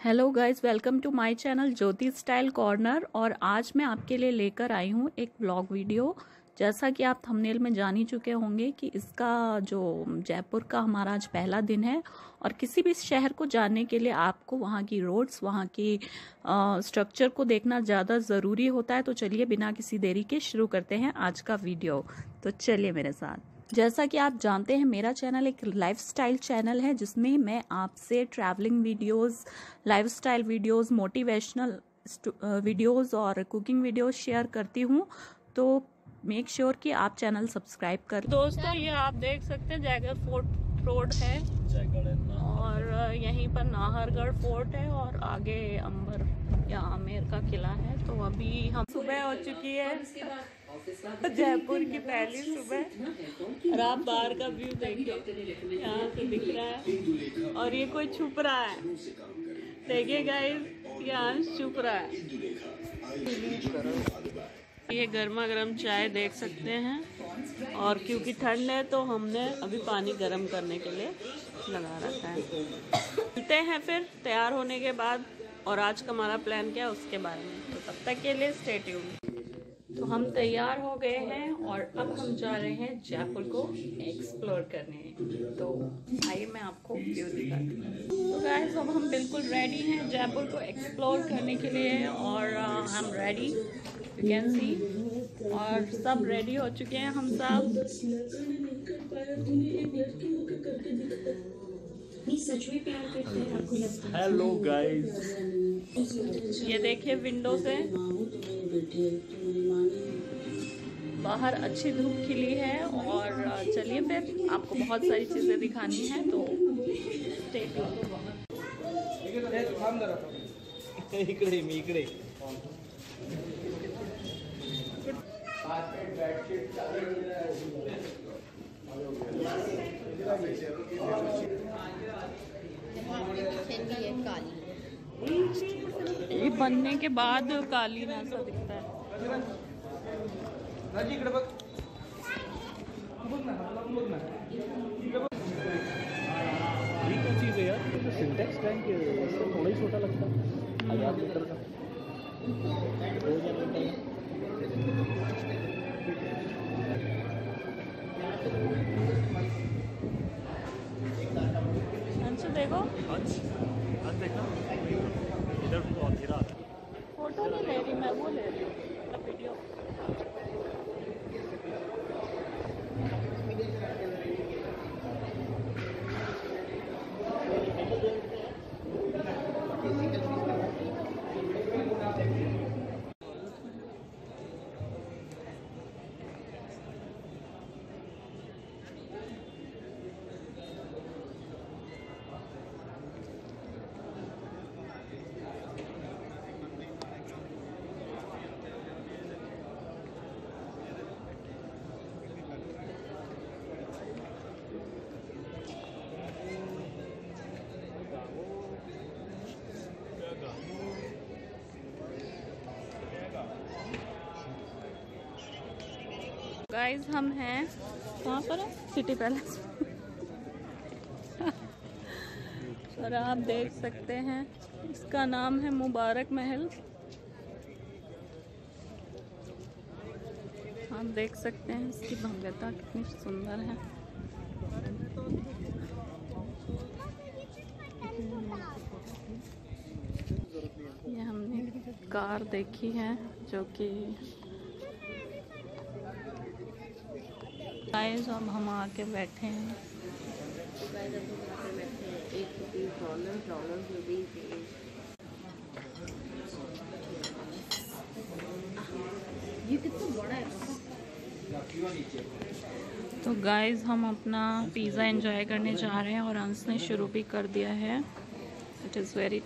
Hello guys welcome to my channel Jyoti style corner और आज मैं आपके लिए लेकर आई हूँ एक ब्लॉग वीडियो जैसा कि आप थंबनेल में जान ही चुके होंगे कि इसका जो जयपुर का हमारा आज पहला दिन है और किसी भी शहर को जानने के लिए आपको वहाँ की रोड्स वहाँ की स्ट्रक्चर को देखना ज़्यादा ज़रूरी होता है। तो चलिए बिना किसी देरी के शुरू करते हैं आज का वीडियो तो चलिए मेरे साथ। जैसा कि आप जानते हैं, मेरा चैनल एक लाइफस्टाइल चैनल है, जिसमें मैं आपसे travelling videos lifestyle videos motivational videos और कुकिंग वीडियोस शेयर करती हूँ। तो मेक श्योर sure कि आप चैनल सब्सक्राइब कर दोस्तों, ये आप देख सकते हैं जैगर फोर्ट रोड है। और यहीं पर नाहरगढ़ फोर्ट है और आगे अंबर या आमेर का किला है। तो अभी हम सुबह हो चुकी है। जयपुर की पहली सुबह। और आप बाहर का व्यू देखिए। यहाँ से दिख रहा है। और ये कोई छुप रहा है। देखिए गाइस यहाँ छुप रहा है। ये गर्मा गर्म चाय देख सकते हैं। और क्योंकि ठंड है तो हमने अभी पानी गर्म करने के लिए लगा रखा है। मिलते हैं फिर तैयार होने के बाद और आज का हमारा प्लान क्या है उसके बारे में। तो तब तक के लिए स्टे ट्यून तो हम तैयार हो गए हैं और अब हम जा रहे हैं जयपुर को एक्सप्लोर करने। तो आइए मैं आपको व्यू दिखाती हूँ। तो गाइस अब हम बिल्कुल रेडी हैं जयपुर को एक्सप्लोर करने के लिए और I am ready you can see और सब रेडी हो चुके हैं हम सब। हेलो गाइस ये देखिए विंडो से बाहर अच्छी धूप खिली है और चलिए फिर आपको बहुत सारी चीज़ें दिखानी है तो इकडे मी इकडे. ये बनने के बाद कालीन ऐसा दिखता है। बघ. चीज़ है यार? तो सिंटेक्स टैंक थोड़ा ही छोटा लगता है। हज़ार लीटर का अंशु देखो। अंश अंश देखा इधर तो रहा है फ़ोटो नहीं ले रही मैं, वो ले रही हूँ। वीडियो गाइस हम हैं, कहाँ पर है? सिटी पैलेस और आप देख सकते हैं, इसका नाम है मुबारक महल। आप देख सकते हैं, इसकी भव्यता कितनी सुंदर है। ये हमने कार देखी है, जो कि गाइस अब हम आके बैठे हैं। ये कितना बड़ा है तो गाइस हम अपना पिज़्ज़ा एंजॉय करने जा रहे हैं और अंश ने शुरू भी कर दिया है। It is very